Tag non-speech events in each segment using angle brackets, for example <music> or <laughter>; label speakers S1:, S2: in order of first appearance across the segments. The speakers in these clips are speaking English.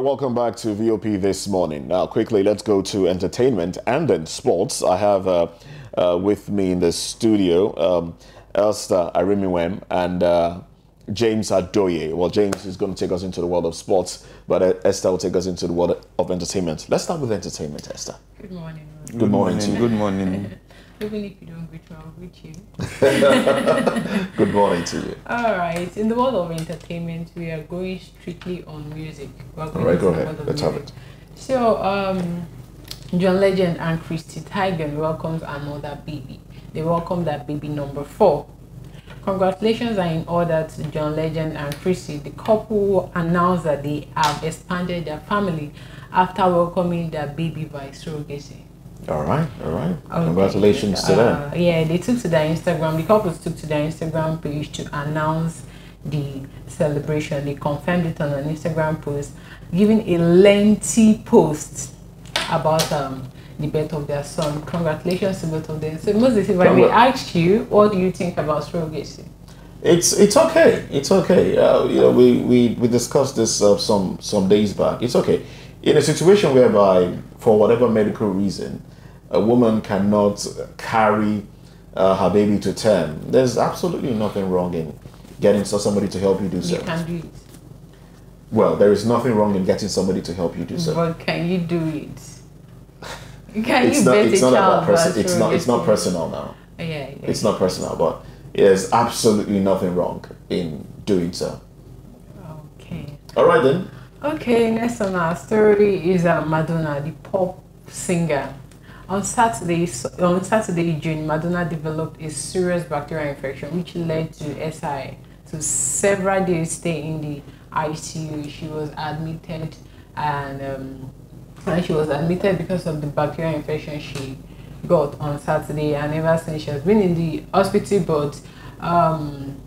S1: welcome back to VOP this morning. Now, quickly, let's go to entertainment and then sports. I have uh, uh, with me in the studio um, Esther Arimiwem and uh, James Adoye. Well, James is going to take us into the world of sports, but uh, Esther will take us into the world of entertainment. Let's start with entertainment, Esther.
S2: Good morning.
S1: Good, Good morning, morning.
S3: Good morning.
S2: Even if you don't greet me, I'll greet you. <laughs>
S1: Good morning to you.
S2: All right. In the world of entertainment, we are going strictly on music.
S1: All right, go ahead. Let's music. have it.
S2: So, um, John Legend and Chrissy Teigen welcomes another baby. They welcome that baby number four. Congratulations are in order to John Legend and Chrissy. The couple announced that they have expanded their family after welcoming their baby by surrogacy.
S1: All right, all right. Okay. Congratulations to them.
S2: Uh, yeah, they took to their Instagram. The couples took to their Instagram page to announce the celebration. They confirmed it on an Instagram post, giving a lengthy post about um, the birth of their son. Congratulations to both of them. So, Moses, if I may ask you, what do you think about surrogacy?
S1: It's it's okay. It's okay. Uh, you know, we, we, we discussed this uh, some some days back. It's okay. In a situation whereby, for whatever medical reason, a woman cannot carry uh, her baby to term, there's absolutely nothing wrong in getting somebody to help you do so.
S2: You can do it.
S1: Well, there is nothing wrong in getting somebody to help you do so.
S2: But can you do it? <laughs> Can
S1: it's
S2: you
S1: not,
S2: it's
S1: not
S2: about
S1: perso- it's not it's not personal now.
S2: Yeah, yeah,
S1: It's not personal, but there's absolutely nothing wrong in doing so.
S2: Okay.
S1: All right then.
S2: Okay, next on our story is uh, Madonna, the pop singer. On Saturday, on Saturday June, Madonna developed a serious bacterial infection which led to SI. So several days stay in the ICU. She was admitted and, um, and she was admitted because of the bacterial infection she got on Saturday and ever since she has been in the hospital but um,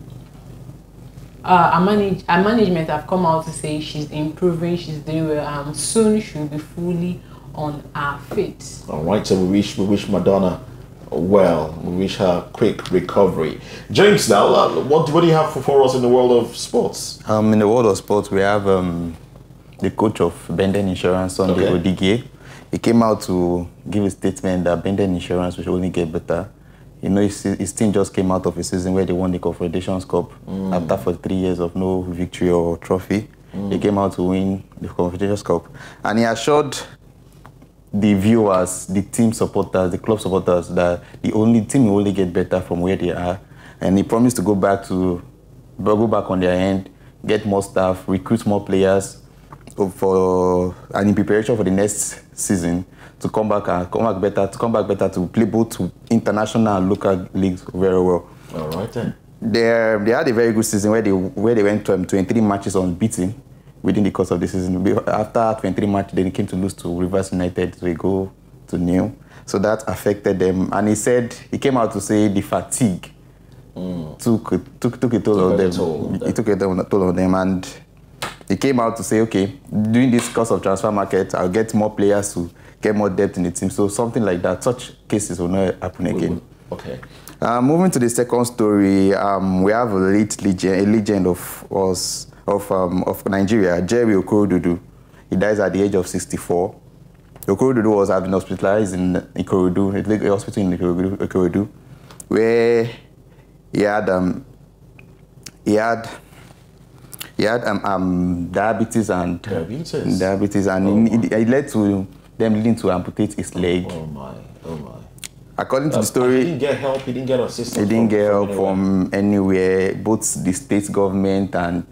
S2: uh, our, manage, our management have come out to say she's improving, she's doing well and soon she'll be fully on our feet.
S1: All right, so we wish we wish Madonna well. We wish her quick recovery. James, now uh, what what do you have for, for us in the world of sports?
S3: Um, in the world of sports, we have um, the coach of Bendel Insurance, Sunday okay. Odigie. He came out to give a statement that Bendel Insurance will only get better. You know, his, his, team just came out of a season where they won the Confederations Cup mm. after for three years of no victory or trophy. Mm. They came out to win the Confederations Cup, and he assured the viewers, the team supporters, the club supporters that the only team will only get better from where they are. And he promised to go back to go back on their end, get more staff, recruit more players for and in preparation for the next season to come back and come back better to come back better to play both international and local leagues very well.
S1: All right then.
S3: They, they had a very good season where they where they went to um, 23 matches unbeaten within the course of the season. After 23 matches, they came to lose to Rivers United, so they go to New. So that affected them. And he said, he came out to say the fatigue mm. took, took, took a toll on them. He took a toll on them. And he came out to say, okay, during this course of transfer market, I'll get more players to get more depth in the team. So something like that, such cases will not happen again.
S1: Okay.
S3: Uh, moving to the second story, um, we have a late legend, a legend of us of, um, of Nigeria, Jerry Okorodudu. He dies at the age of 64. Okorodudu was having hospitalized in Ikorodu, a hospital in Ikorodu, where he had um, he had he had um, um, diabetes and
S1: diabetes,
S3: diabetes and oh it, it, led to them needing to amputate his leg.
S1: Oh my, oh my.
S3: According to the story,
S1: he didn't get help. He didn't get assistance.
S3: He didn't get help from anywhere. Both the state government and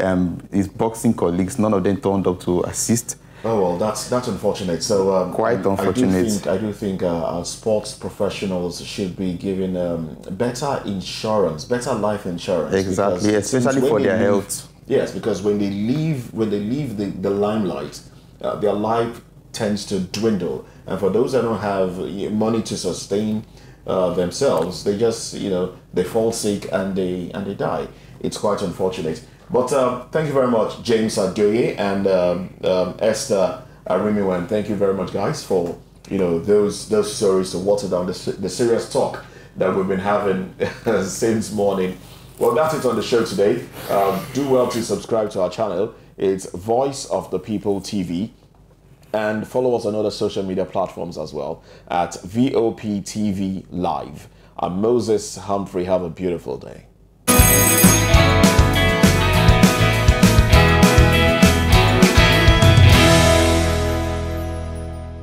S3: um, his boxing colleagues, none of them turned up to assist.
S1: Oh well, that's that's unfortunate. So um,
S3: quite unfortunate.
S1: I do think, I do think uh, our sports professionals should be given um, better insurance, better life insurance.
S3: Exactly, especially for their
S1: leave,
S3: health.
S1: Yes, because when they leave when they leave the, the limelight, uh, their life tends to dwindle, and for those that don't have money to sustain uh, themselves, they just you know they fall sick and they and they die. It's quite unfortunate. But uh, thank you very much, James Adoye and um, um, Esther Arimiwen. Thank you very much, guys, for you know those those stories to water down the, the serious talk that we've been having <laughs> since morning Well, that's it on the show today. Um, do well to subscribe to our channel. It's Voice of the People TV. And follow us on other social media platforms as well at VOP TV Live. I'm Moses Humphrey. Have a beautiful day.